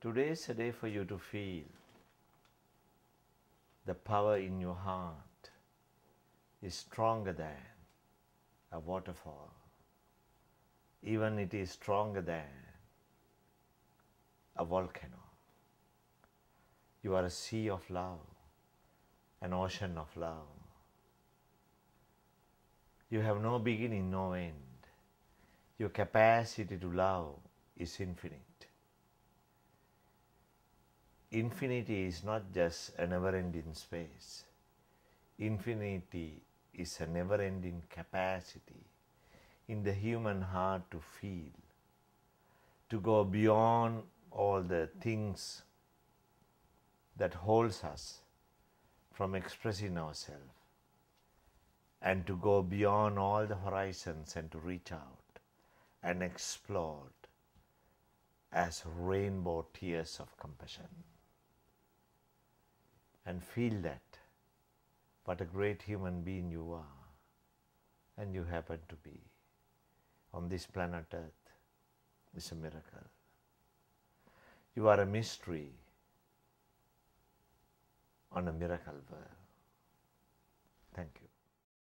Today is a day for you to feel the power in your heart is stronger than a waterfall. Even it is stronger than a volcano. You are a sea of love, an ocean of love. You have no beginning, no end. Your capacity to love is infinite. Infinity is not just a never ending space, infinity is a never ending capacity in the human heart to feel, to go beyond all the things that holds us from expressing ourselves and to go beyond all the horizons and to reach out and explore as rainbow tears of compassion and feel that. What a great human being you are and you happen to be on this planet earth. Is a miracle. You are a mystery on a miracle world. Thank you